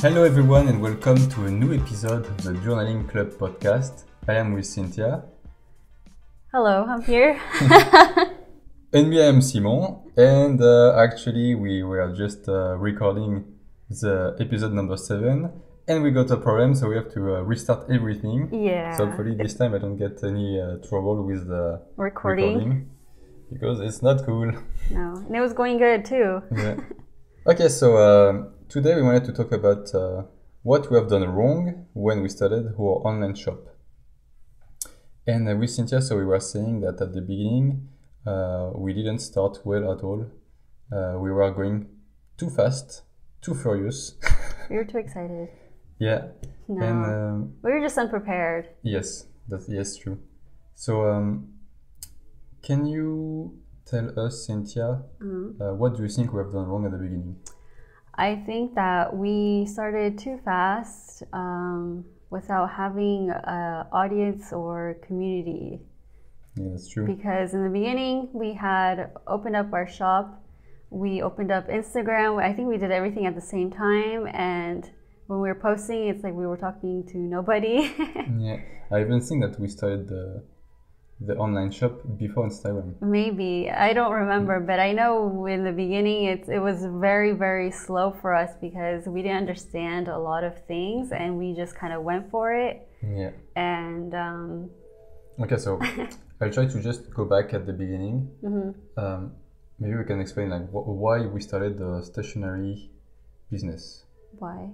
Hello, everyone, and welcome to a new episode of the Journaling Club podcast. I am with Cynthia. Hello, I'm here. And me, I am Simon. And uh, actually, we were just uh, recording the episode number seven, and we got a problem, so we have to uh, restart everything. yeah. So hopefully, this time I don't get any uh, trouble with the recording. recording because it's not cool. No, and it was going good too. yeah. Okay, so um today we wanted to talk about uh, what we have done wrong when we started our online shop. And uh, with Cynthia, so we were saying that at the beginning uh, we didn't start well at all. Uh, we were going too fast, too furious. We were too excited. yeah, No, and um, we were just unprepared. yes, that's yes true. So um, can you tell us, Cynthia, Mhm. uh, what do you think we have done wrong at the beginning? I think that we started too fast um, without having an audience or community. Yeah, that's true. Because in the beginning, we had opened up our shop, we opened up Instagram. I think we did everything at the same time, and when we were posting, it's like we were talking to nobody. Yeah, I even think that we started the the online shop before Instagram. Maybe I don't remember, but I know in the beginning it it was very very slow for us because we didn't understand a lot of things and we just kind of went for it. Yeah. And um, Okay, so I'll try to just go back at the beginning. mhm. Um, maybe we can explain like wh- why we started the stationery business why?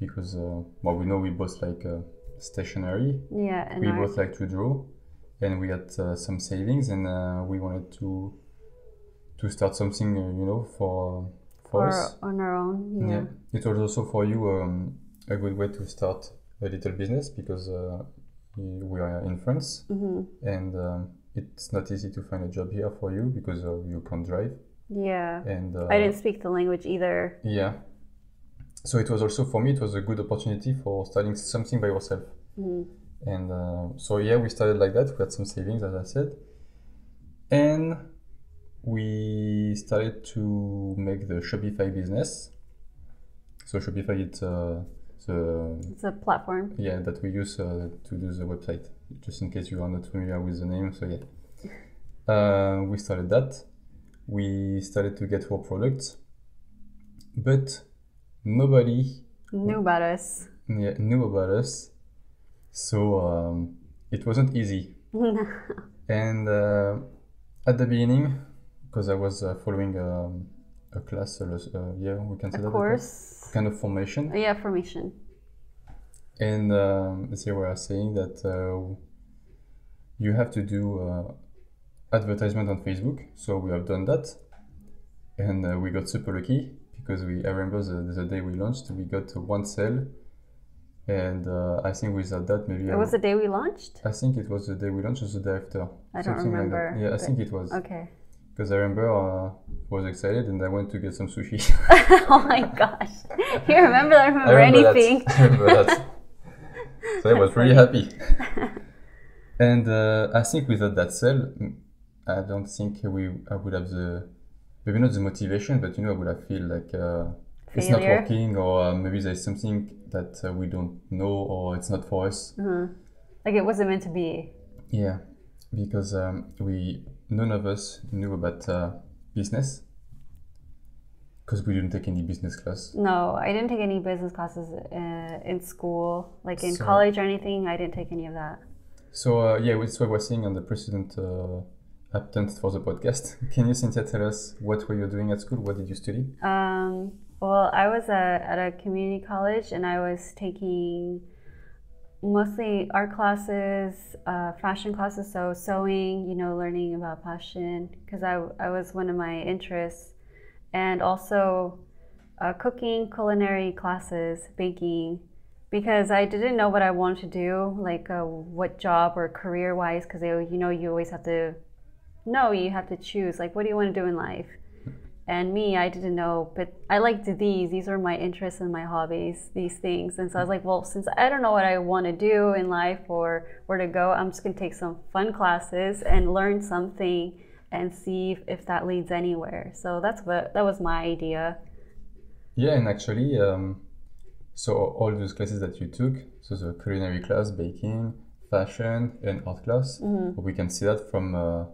because uh, well we know we both like uh, stationery. Yeah, and we our, both like to draw, and we had uh, some savings, and uh, we wanted to to start something uh, you know for for or us. on our own. Yeah. It was also for you um, a good way to start a little business because uh, we are in France hmm and um, it's not easy to find a job here for you because uh, you can't drive. Yeah. And uh, I didn't speak the language either. Yeah. So it was also for me. It was a good opportunity for starting something by yourself. Mhm. And uh, so yeah, we started like that. We had some savings, as I said, and we started to make the Shopify business. So Shopify, it's uh, the It's a platform. yeah that we use uh, to do the website. Just in case you are not familiar with the name, so yeah, uh, we started that. We started to get our products, but nobody Knew about us. yeah, knew about us, so um, it wasn't easy. And uh, at the beginning, because I was uh, following um, a class, uh, uh, yeah, we can say that a class? course. kind of formation, Yeah, formation. and um, they were saying that uh, you have to do uh, advertisement on Facebook. So we have done that, and uh, we got super lucky because we. I remember the, the day we launched, we got one sale, and uh, I think without that maybe I It was the day we launched. I think it was the day we launched, or the day after. I don't Something like that. remember, yeah, I think it was. Okay. Because I remember uh, I was excited and I went to get some sushi. oh my gosh. You remember? I remember, remember anything. That. I remember that. So I was really happy. and uh, I think without that mm, I don't think we I would have the maybe not the motivation, but you know I would have feel like uh, it's not working, or uh, maybe there's something that uh, we don't know, or it's not for us. Mhm. Like it wasn't meant to be. Yeah, because um, we none of us knew about uh, business because we didn't take any business class. No, I didn't take any business classes uh, in school, like in So- college or anything. I didn't take any of that. So uh, yeah, that's what we're saying on the precedent uh, attempt for the podcast. Can you, Cynthia, tell us what were you doing at school? What did you study? Um, well, I was at, at a community college and I was taking mostly art classes, uh, fashion classes, so sewing, you know, learning about fashion, because I, I was one of my interests, and also uh, cooking, culinary classes, baking, because I didn't know what I wanted to do, like uh, what job or career wise, because you know, you always have to know, you have to choose, like, what do you want to do in life? And me, I didn't know, but I liked these. These are my interests and my hobbies, these things. And so I was like, well, since I don't know what I want to do in life or where to go, I'm just going to take some fun classes and learn something and see if, if that leads anywhere. So that's what that was my idea. Yeah, and actually, um, So all those classes that you took, so the culinary class, baking, fashion, and art class, Mm-hmm. we can see that from uh,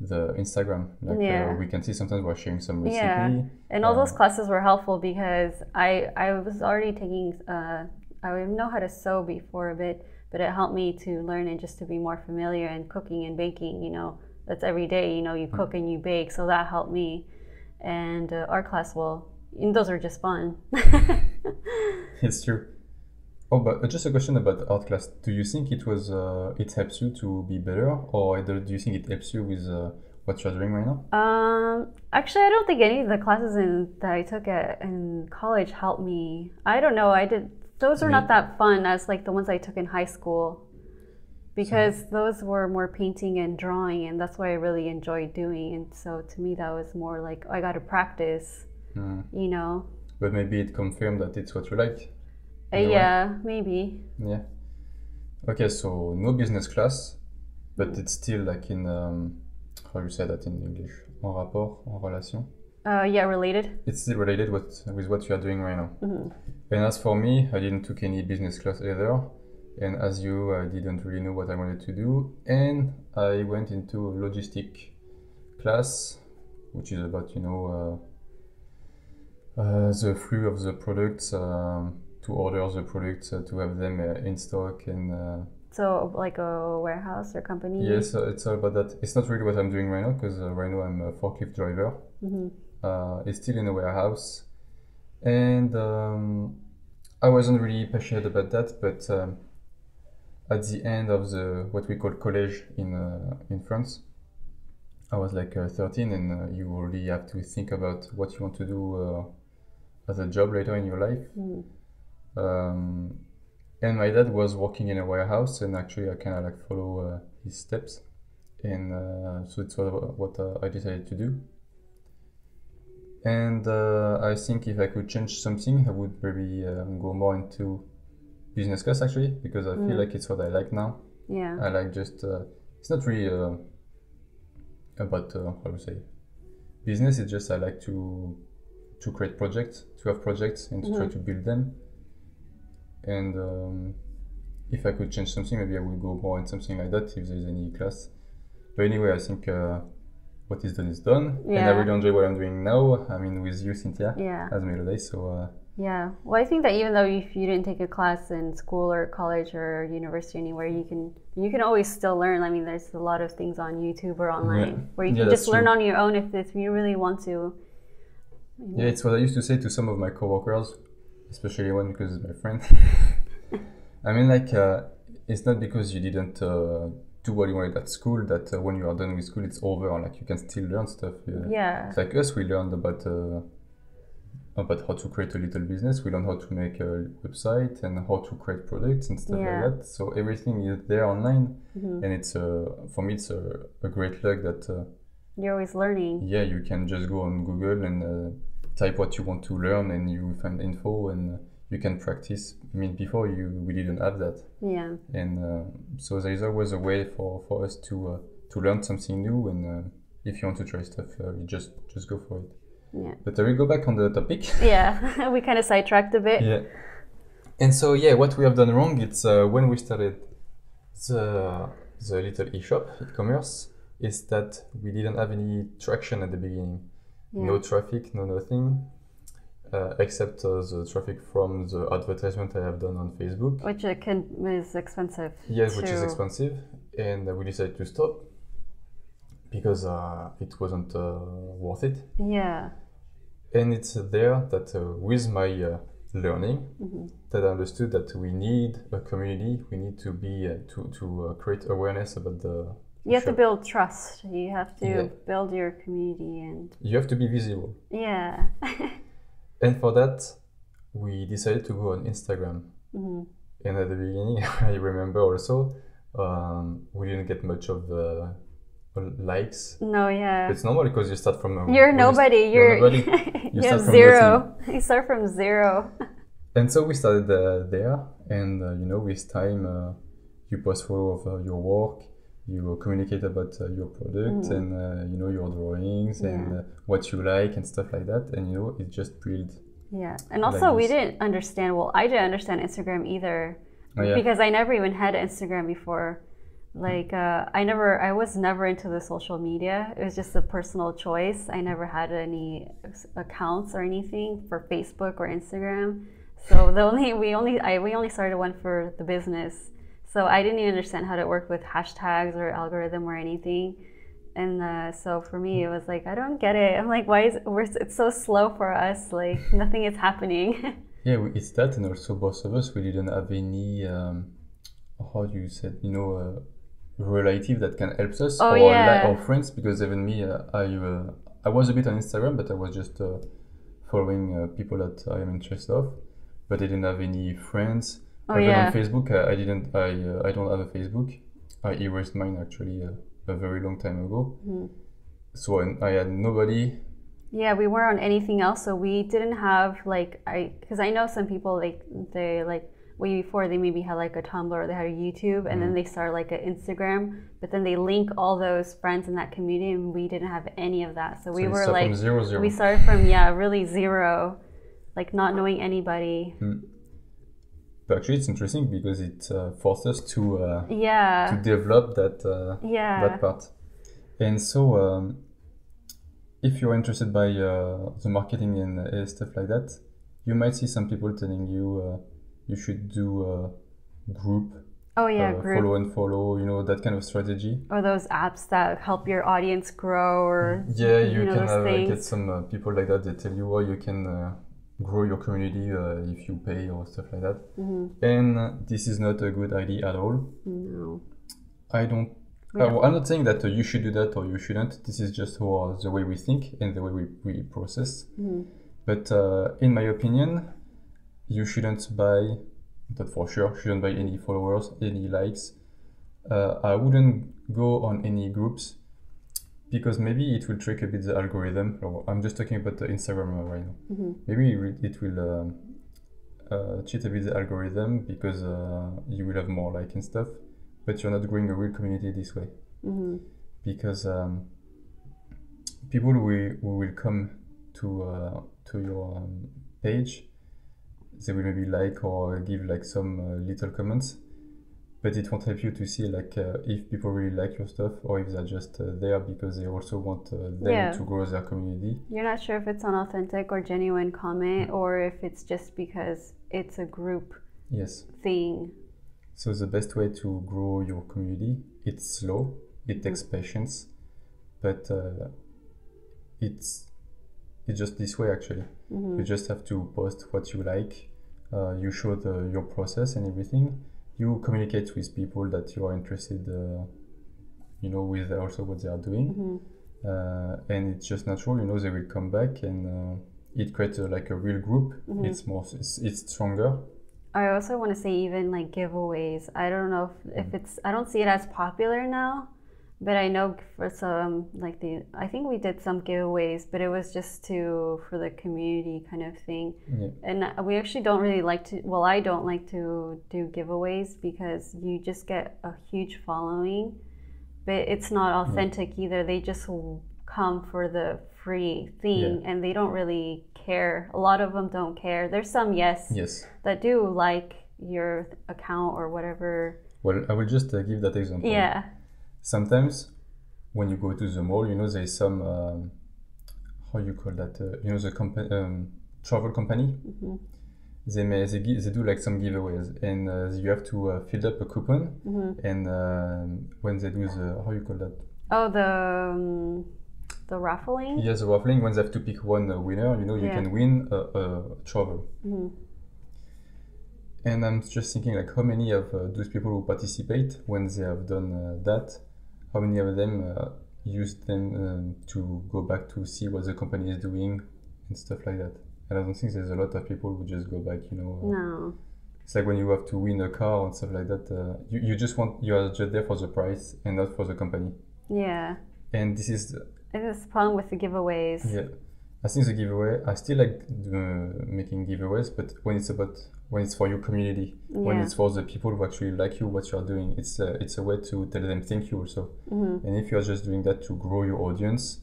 the Instagram. Like Yeah. uh, we can see sometimes we're sharing some recipe. Yeah. And all those Um, classes were helpful because I I was already taking uh, I know how to sew before a bit, but it helped me to learn and just to be more familiar in cooking and baking. You know, that's every day. You know, you cook and you bake, so that helped me. And uh, art class, well, and those are just fun. It's true. Oh, but uh, just a question about art class. Do you think it was uh, it helps you to be better, or either do you think it helps you with uh, what you're doing right now? Um, actually, I don't think any of the classes in, that I took at in college helped me. I don't know. I did those are not that fun as like the ones I took in high school, because those were more painting and drawing, and that's what I really enjoyed doing. And so to me, that was more like I got to practice. Hmm. You know. But maybe it confirmed that it's what you like. Uh, way. yeah, maybe. Yeah. Okay, so no business class, but it's still like in um, how you say that in English? En rapport, en relation. Uh, yeah, related. It's still related with with what you are doing right now. Mhm. And as for me, I didn't took any business class either. And as you, I didn't really know what I wanted to do. And I went into a logistic class, which is about you know uh, uh, the flow of the products, um, to order the products, uh, to have them uh, in stock and. Uh, So like a warehouse or company. Yes, uh, it's all about that. It's not really what I'm doing right now because uh, right now I'm a forklift driver. hmm Uh, it's still in a warehouse, and um, I wasn't really passionate about that. But um, at the end of the what we call college in uh, in France, I was like uh, 13, and uh, you really have to think about what you want to do uh, as a job later in your life. Mm. Um, and my dad was working in a warehouse, and actually I kind of like follow uh, his steps, and uh, so it's what, what uh, I decided to do. And uh, I think if I could change something, I would maybe um, go more into business class actually, because I feel Mm. like it's what I like now. Yeah. I like just uh, it's not really uh, about uh, how to say business. It's just I like to to create projects, to have projects, and to try Mhm. to build them. And um, if I could change something, maybe I would go more in something like that if there's any class. But anyway, I think uh, what is done is done, and I really enjoy what I'm doing now. I mean, with you, Cynthia, Yeah. as Mellow Days. So uh, Yeah. Well, I think that even though if you didn't take a class in school or college or university anywhere, you can you can always still learn. I mean, there's a lot of things on YouTube or online Yeah. where you Yeah, can just learn true. on your own if, if you really want to. Yeah, it's what I used to say to some of my coworkers, especially one because it's my friend. I mean, like, uh, it's not because you didn't uh, do what you wanted at school that uh, when you are done with school, it's over. Like, you can still learn stuff. Yeah. Yeah. It's like us, we learned about uh, about how to create a little business. We learned how to make a website and how to create products and stuff Yeah. like that. So everything is there online, Mhm. and it's uh, for me, it's a, a great luck that. Uh, You're always learning. yeah, you can just go on Google and uh, type what you want to learn, and you find info, and uh, you can practice. I mean, before you we didn't have that, Yeah. and uh, so there is always a way for, for us to uh, to learn something new. And uh, if you want to try stuff, uh, you just just go for it. Yeah. But I will go back on the topic. Yeah. we kind of sidetracked a bit. yeah. And so yeah, what we have done wrong, it's uh, when we started the the little e-shop e-commerce, is that we didn't have any traction at the beginning. Yeah. no traffic, no nothing, uh, except uh, the traffic from the advertisement I have done on Facebook. Which it can is expensive. Yes, which is expensive, and uh, we decided to stop because uh, it wasn't uh, worth it. Yeah. And it's there that uh, with my uh, learning, Mhm. that I understood that we need a community. We need to be uh, to to uh, create awareness about the. You have to build trust. You have to Yeah. build your community and You have to be visible, yeah. and for that, we decided to go on Instagram. hmm And at the beginning, I remember also um, we didn't get much of uh, likes. No, yeah. It's normal because you start from a, You're you nobody. You're, nobody. you, start have from zero. You start from zero. And so we started uh, there, and uh, you know, with time, uh, you post photo of uh, your work, you communicate about uh, your product, Mhm. and uh, you know your drawings and uh, what you like and stuff like that, and you know, it just built Yeah, and Like also we this. didn't understand. Well, I didn't understand Instagram either Oh, yeah. because I never even had Instagram before. Like uh, I never, I was never into the social media. It was just a personal choice. I never had any accounts or anything for Facebook or Instagram. So the only we only I we only started one for the business. So I didn't even understand how to work with hashtags or algorithm or anything. And uh, so for me, it was like I don't get it. I'm like, why is we're, it's so slow for us? Like nothing is happening. Yeah, it's that, and also both of us, we didn't have any, um, how do you say, it, you know, uh, relative that can help us Oh, or, yeah. or friends. Because even me, uh, I, uh, I was a bit on Instagram, but I was just uh, following uh, people that I am interested of. But I didn't have any friends. Oh, yeah. on Facebook, uh, I didn't. I uh, I don't have a Facebook. I erased mine actually uh, a very long time ago. Mm-hmm. So I, I had nobody. Yeah, we weren't on anything else, so we didn't have like I because I know some people like they like way before they maybe had like a Tumblr or they had a YouTube and Mm-hmm. then they started like an Instagram, but then they link all those friends in that community and we didn't have any of that. So we So were like zero zero. we started from yeah really zero, like not knowing anybody. But actually, it's interesting because it uh, forced us to uh, Yeah, to develop that uh, yeah, that part. And so, um, if you're interested by uh, the marketing and uh, stuff like that, you might see some people telling you uh, you should do a group, oh yeah, uh, group follow and follow, you know, that kind of strategy. or those apps that help your audience grow or Yeah, you, You know, can uh, get some uh, people like that. They tell you, oh, you can uh, grow your community uh, if you pay or stuff like that. Mm-hmm. And uh, this is not a good idea at all. no. I don't. We Uh, well, I'm not saying that uh, you should do that or you shouldn't. This is just how, the way we think and the way we, we process. Mhm. But uh, in my opinion, you shouldn't buy, that for sure, shouldn't buy any followers, any likes. Uh, I wouldn't go on any groups because maybe it will trick a bit the algorithm. I'm just talking about the Instagram uh, right now. Mhm. Maybe it will- it will um, uh, cheat a bit the algorithm because uh, you will have more like and stuff, but you're not growing a real community this way hmm because um, people will, who will come to uh, to your um, page they will maybe like or give like some uh, little comments but it won't help you to see like uh, if people really like your stuff or if they're just uh, there because they also want uh, them Yeah. to grow their community You're not sure if it's an authentic or genuine comment or if it's just because it's a group yes thing. so the best way to grow your community it's slow it takes Mm-hmm. patience but uh, it's it's just this way actually hmm You just have to post what you like. Uh, you show the, your process and everything. You communicate with people that you are interested, uh, you know, with also what they are doing. hmm Uh, and it's just natural, you know, they will come back and uh, it creates a, like a real group. Mhm. It's more, it's, it's stronger. I also want to say even like giveaways. I don't know if, if it's I don't see it as popular now, but I know for some like the I think we did some giveaways, but it was just to for the community kind of thing. Yeah. And uh, we actually don't really like to well, I don't like to do giveaways because you just get a huge following, but it's not authentic either. They just come for the free thing and they don't really care. A lot of them don't care. There's some yes Yes. that do like your account or whatever. Well, I will just uh, give that example. Yeah. Sometimes when you go to the mall, you know, there's some, um, how you call that, uh, you know, the compa- um, travel company. Mhm. They may they, give, they do like some giveaways, and uh, you have to uh, fill up a coupon. hmm And um when they do the how you call that? Oh, the um, the raffling. Yes, the raffling. When they have to pick one uh, winner, you know, you Yeah. can win a, a travel. Mhm. And I'm just thinking like how many of uh, those people who participate when they have done uh, that, how many of them uh, use them um, to go back to see what the company is doing and stuff like that. And I don't think there's a lot of people who just go back, you know. uh, No. It's like when you have to win a car and stuff like that. Uh, you, you just want you are just there for the price and not for the company. Yeah. And this is It is the problem with the giveaways. yeah. I think the giveaway. I still like uh, making giveaways, but when it's about when it's for your community, when it's for the people who actually like you, what you are doing, it's a, it's a way to tell them thank you also. hmm And if you are just doing that to grow your audience,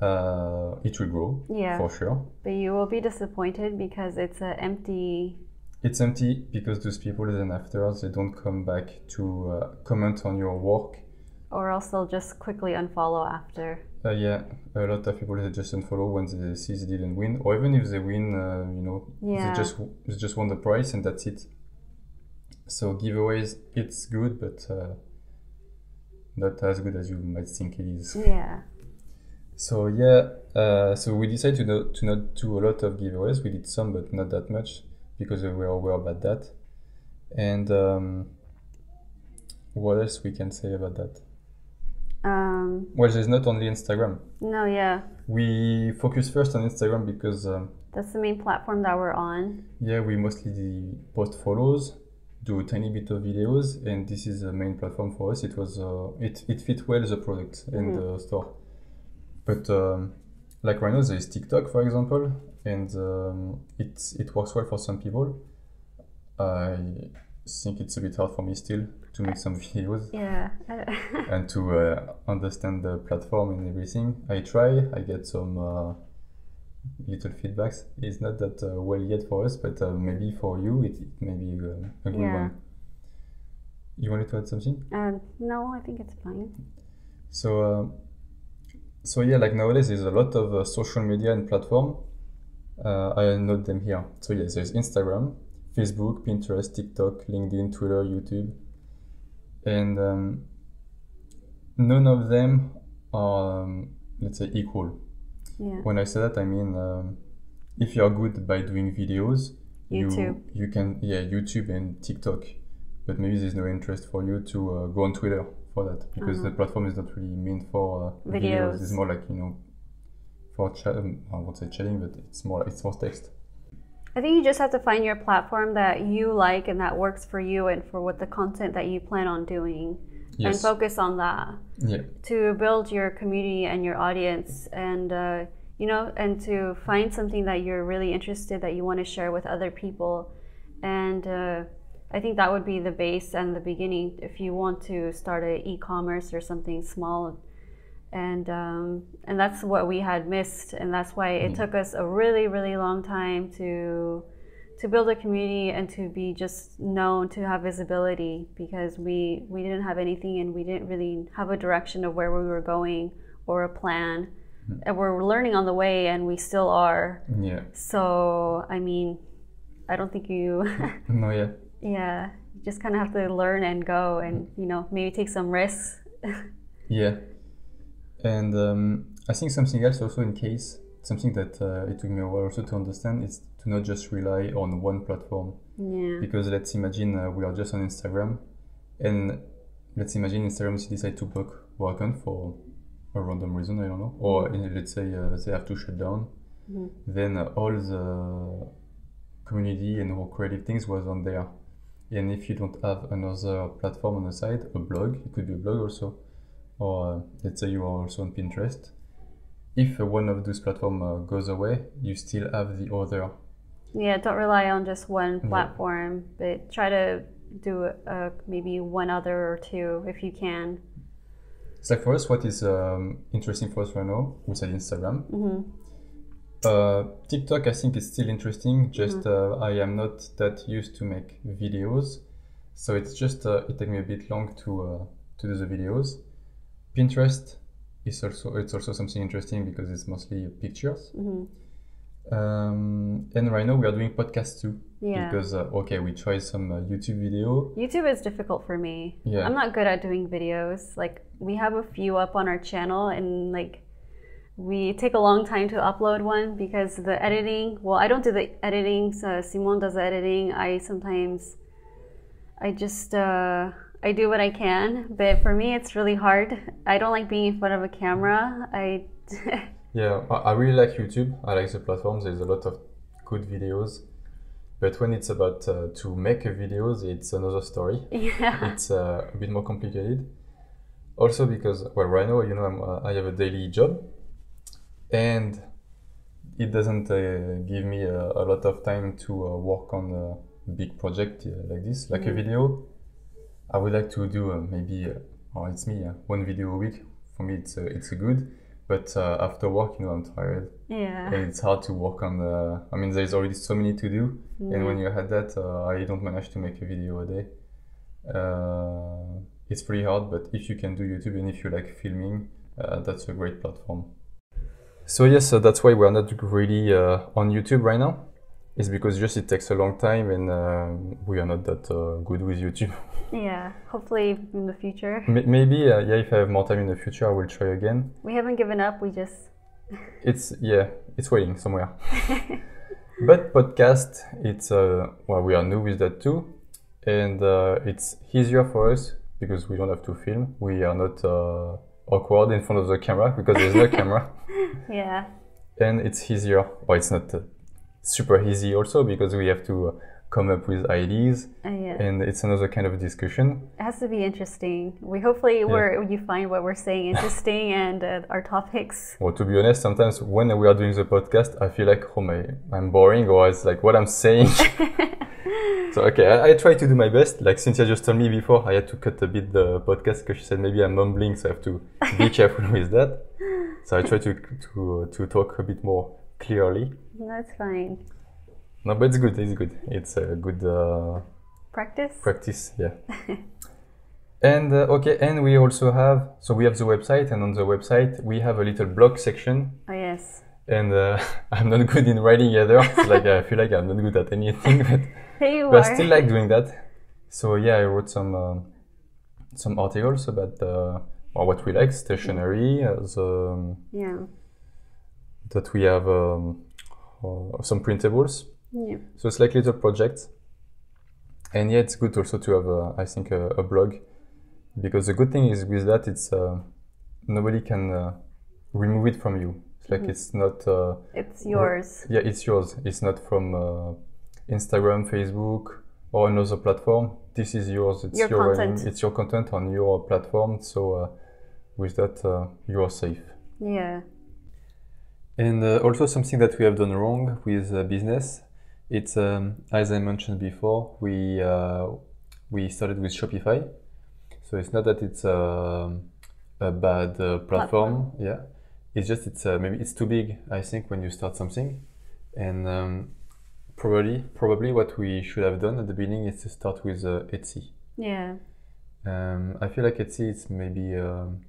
uh, it will grow Yeah. for sure. But you will be disappointed because it's an empty. It's empty because those people then after they don't come back to uh, comment on your work. Or else they'll just quickly unfollow after. Uh, yeah, a lot of people they just unfollow when they see they didn't win, or even if they win, uh, you know, Yeah. they just they just won the prize and that's it. So giveaways, it's good, but uh, not as good as you might think it is. Yeah. So yeah, uh, so we decided to not to not do a lot of giveaways. We did some, but not that much because we were aware about that. And um, what else we can say about that? Um, Well, there's not only Instagram. no, yeah. We focus first on Instagram because um, That's the main platform that we're on. yeah, we mostly post photos, do a tiny bit of videos, and this is the main platform for us. It was uh, it it fit well the product and the store, but um, like right now there is TikTok for example, and um, it it works well for some people. I think it's a bit hard for me still to make some videos Yeah. and to uh, understand the platform and everything. I try. I get some uh, little feedbacks. It's not that uh, well yet for us, but uh, maybe for you it, it may be uh, a good Yeah. one. You wanted to add something? um, no, I think it's fine. So, uh, so yeah, like nowadays there's a lot of uh, social media and platform. Uh, I note them here. So yes, there's Instagram, Facebook, Pinterest, TikTok, LinkedIn, Twitter, YouTube, and um, none of them are, um, let's say, equal. Yeah. When I say that, I mean um, if you are good by doing videos, YouTube. you you can yeah YouTube and TikTok, but maybe there's no interest for you to uh, go on Twitter for that because the platform is not really meant for uh, videos. Uh-huh. Videos. It's more like you know for chat. um, I won't say chatting, but it's more it's more text. I think you just have to find your platform that you like and that works for you and for what the content that you plan on doing. And focus on that Yeah. to build your community and your audience and uh, you know and to find something that you're really interested that you want to share with other people. And uh, I think that would be the base and the beginning if you want to start a e-commerce or something small and um, and that's what we had missed and that's why it took us a really really long time to to build a community and to be just known to have visibility because we we didn't have anything and we didn't really have a direction of where we were going or a plan and we're learning on the way and we still are Yeah. so i mean i don't think you No. Yeah. yeah you just kind of have to learn and go and you know maybe take some risks Yeah. And um, I think something else also in case something that uh, it took me a while also to understand is to not just rely on one platform. yeah Because let's imagine uh, we are just on Instagram, and let's imagine Instagram decide to block our account for a random reason, I don't know, or uh, let's say uh, they have to shut down. Then uh, all the community and all creative things was on there. And if you don't have another platform on the side, a blog, it could be a blog also, or uh, let's say you are also on Pinterest. If one of those platforms uh, goes away, you still have the other Yeah, don't rely on just one platform, but try to do uh, maybe one other or two if you can. So for us, what is um, interesting for us right now, we said Instagram. Mm-hmm. Uh, TikTok, I think, is still interesting. Just uh, I am not that used to make videos, so it's just uh, it takes me a bit long to uh, to do the videos. Pinterest is also it's also something interesting because it's mostly pictures. Mm-hmm. Um, and right now we are doing podcasts too. Yeah. Because uh, okay, we try some uh, YouTube video. YouTube is difficult for me. Yeah. I'm not good at doing videos. Like we have a few up on our channel and like we take a long time to upload one because the editing, well, I don't do the editing, so Simon does the editing. I sometimes I just uh I do what I can, but for me it's really hard. I don't like being in front of a camera. I Yeah, I, really like YouTube. I like the platforms. There's a lot of good videos. But when it's about uh, to make a videos, it's another story. yeah. It's uh, a bit more complicated. Also because, well, right now, you know, I'm, uh, I have a daily job, and it doesn't uh, give me a, a lot of time to uh, work on a big project uh, like this, like a video. I would like to do uh, maybe, uh, oh, it's me, uh, one video a week. For me, it's uh, it's a good. but uh, after work, you know, I'm tired, Yeah. and it's hard to work on the. I mean, there's already so many to do, and when you had that, uh, I don't manage to make a video a day. Uh, it's pretty hard, but if you can do YouTube and if you like filming, uh, that's a great platform. So yes, so that's why we're not really uh, on YouTube right now. It's because just it takes a long time, and um we are not that uh, good with YouTube. Yeah. Hopefully in the future. M- maybe, uh, yeah, if I have more time in the future, I will try again. We haven't given up. We just. It's yeah, it's waiting somewhere. but podcast, it's uh, well, we are new with that too, and uh, it's easier for us because we don't have to film. We are not uh, awkward in front of the camera because there's no camera, Yeah. and it's easier. Well, it's not uh, super easy also because we have to uh, come up with ideas, Uh, yeah. and it's another kind of discussion. It has to be interesting. We hopefully we're you find what we're saying interesting and uh, our topics. Well, to be honest, sometimes when we are doing the podcast, I feel like, oh my, I'm boring, or it's like what I'm saying. so okay, I, I try to do my best. Like Cynthia just told me before, I had to cut a bit the podcast because she said maybe I'm mumbling, so I have to be careful with that. So I try to to to talk a bit more clearly. That's fine. No, but it's good. It's good. It's a good uh, Practice. practice. Yeah. and uh, okay, and we also have so we have the website, and on the website we have a little blog section oh yes. and uh, I'm not good in writing either. It's like I feel like I'm not good at anything, but, but. I still like doing that. So yeah, I wrote some um some articles about uh, what we like, stationery, uh, the, um, yeah. that we have um, uh, some printables. Yeah. So it's like little projects. And yeah, it's good also to have, uh, I think, a, a blog, because the good thing is with that, it's uh, nobody can uh, remove it from you. It's like it's not. Uh, It's yours. Yeah, it's yours. It's not from uh, Instagram, Facebook, or another platform. This is yours. It's Your your content. it's your content on your platform. So uh, with that, uh, you are safe. Yeah. And uh, also something that we have done wrong with uh, business. It's um, as I mentioned before, we uh, we started with Shopify. So it's not that it's uh, a bad uh, platform. Yeah, it's just it's uh, maybe it's too big. I think when you start something, and um, probably probably what we should have done at the beginning is to start with uh, Etsy. Yeah. Um, I feel like Etsy it's maybe um,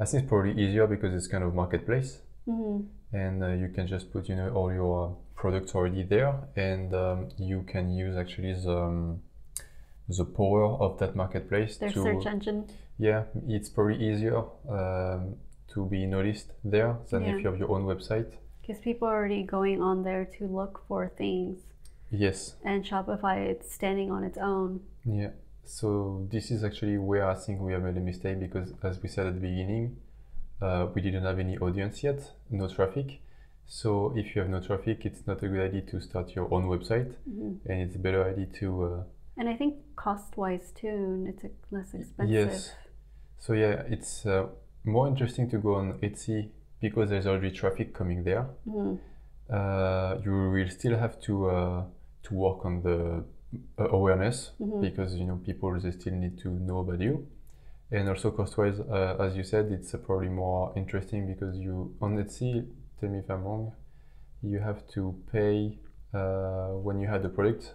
I think it's probably easier because it's kind of marketplace hmm and uh, you can just put you know all your products already there and um, you can use actually the um, the power of that marketplace Their to search engine. yeah it's probably easier um, to be noticed there than Yeah. if you have your own website Because people are already going on there to look for things. yes And Shopify, it's standing on its own. yeah so this is actually where i think we have made a mistake because as we said at the beginning uh, we didn't have any audience yet no traffic so if you have no traffic it's not a good idea to start your own website hmm and it's a better idea to uh, And I think cost wise too, it's less expensive. Yes. So yeah, it's uh, more interesting to go on Etsy because there's already traffic coming there. Mhm. Uh, you will still have to uh, to work on the uh, awareness Mhm. because you know people they still need to know about you, and also cost-wise, uh, as you said, it's uh, probably more interesting because you on Etsy. Tell me if I'm wrong. You have to pay uh, when you had the product.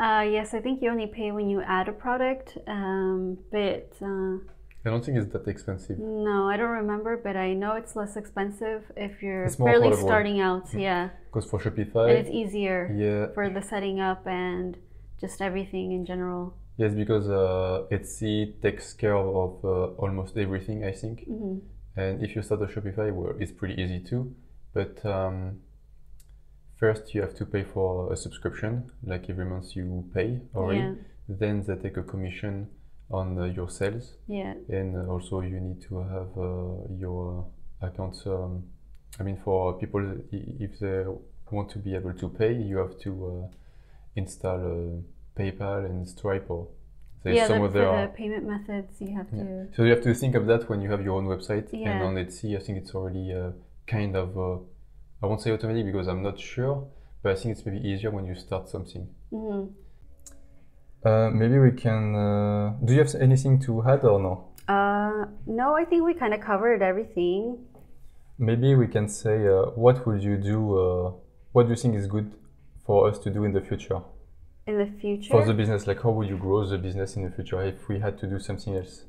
Uh, yes, I think you only pay when you add a product, um, but uh, I don't think it's that expensive. no, I don't remember. But I know it's less expensive if you're barely affordable. starting out. Yeah, Because for Shopify, and it's easier yeah, for the setting up and just everything in general. Yes, because uh, Etsy takes care of uh, almost everything, I think. hmm And if you start a Shopify, well, it's pretty easy too. But um, first, you have to pay for a subscription, like every month you pay already. Yeah, Then they take a commission on uh, your sales, yeah, and uh, also you need to have uh, your accounts. Um, I mean, for people, if they want to be able to pay, you have to uh, install uh, PayPal and Stripe or there's yeah. some The, of for the payment methods, you have Yeah. to. So you have to think of that when you have your own website. And Yeah. on Etsy, I think it's already uh, kind of, uh, I won't say automatic because I'm not sure, but I think it's maybe easier when you start something. hmm Uh, maybe we can. Uh, do you have anything to add or no? Uh, no, I think we kind of covered everything. maybe we can say uh, what would you do? Uh, what do you think is good for us to do in the future In the future? for the business? Like, how would you grow the business in the future if we had to do something else?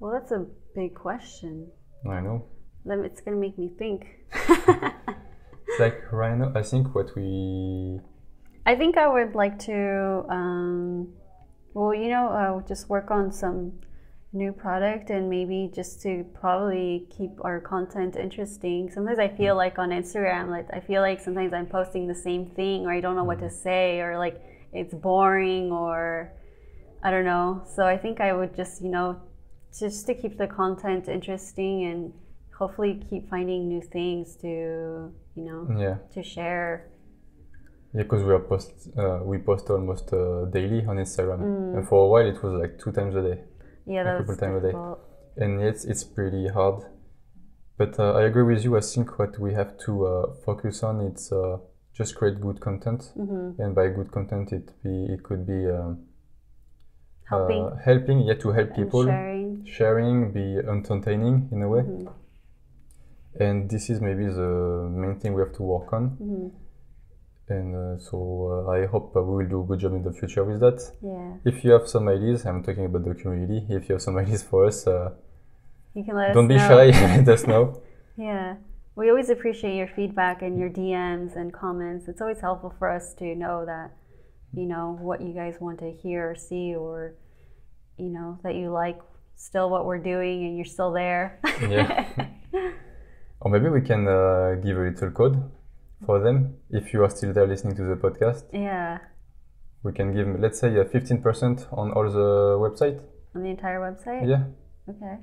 well, that's a big question. I know. Then It's going to make me think. It's like right now, I think what we I think I would like to, um, well, you know, uh, just work on some new product and maybe just to probably keep our content interesting. Sometimes I feel like on Instagram, like I feel like sometimes I'm posting the same thing or I don't know what to say or like it's boring or I don't know. So I think I would just, you know, just to keep the content interesting and hopefully keep finding new things to, you know, yeah to share. yeah because we are post uh, we post almost uh, daily on Instagram, Mm. and for a while it was like two times a day. Yeah, A couple was time a day. and it's it's pretty hard. But uh, I agree with you. I think what we have to uh, focus on it's uh, just create good content, Mm-hmm. and by good content, it be it could be um, Helping uh, helping, yeah, to help and people, sharing. sharing, be entertaining in a way, Mhm. and this is maybe the main thing we have to work on. Mhm. And uh, so uh, I hope uh, we will do a good job in the future with that. Yeah, If you have some ideas, I'm talking about the community. If you have some ideas for us, uh, you can let don't us be know. shy. Let us know. Yeah, we always appreciate your feedback and your DMs and comments. It's always helpful for us to know that, you know, what you guys want to hear or see, or, you know, that you like still what we're doing and you're still there. Yeah. Or maybe we can uh, give a little code for them. If you are still there listening to the podcast, yeah, we can give, let's say, uh, 15% on all the website. on the entire website. Yeah. Okay.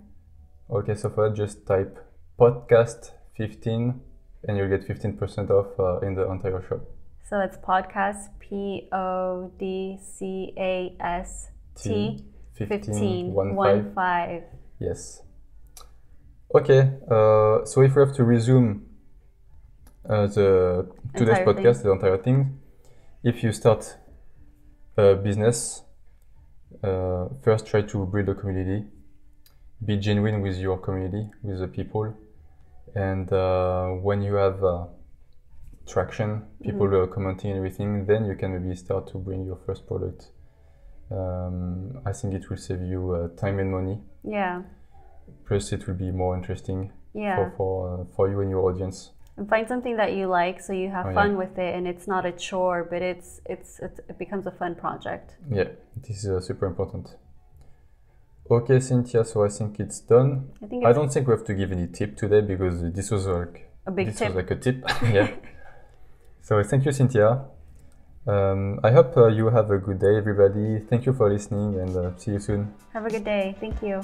Okay, so for that, just type podcast 15 and you'll get 15% off uh, in the entire shop. So it's podcast P O D C A S T 15 one one five. five. Yes. Okay, uh, so if we have to resume uh, the today's Entire podcast, the entire thing, if you start a business, uh, first try to build a community, be genuine with your community, with the people, and uh, when you have uh, traction, people are commenting and everything, then you can maybe start to bring your first product. Um, I think it will save you uh, time and money. Yeah. plus it will be more interesting Yeah. for for, for you and your audience and find something that you like so you have Oh, yeah. fun with it and it's not a chore but it's it's, it's it becomes a fun project. Yeah this is uh, super important. Okay cynthia so i think it's done. I think i don't think we have to give any tip today because this was like a big this tip. was like a tip. Yeah. So thank you cynthia. Um, i hope uh, you have a good day everybody. Thank you for listening and uh, see you soon. Have a good day. Thank you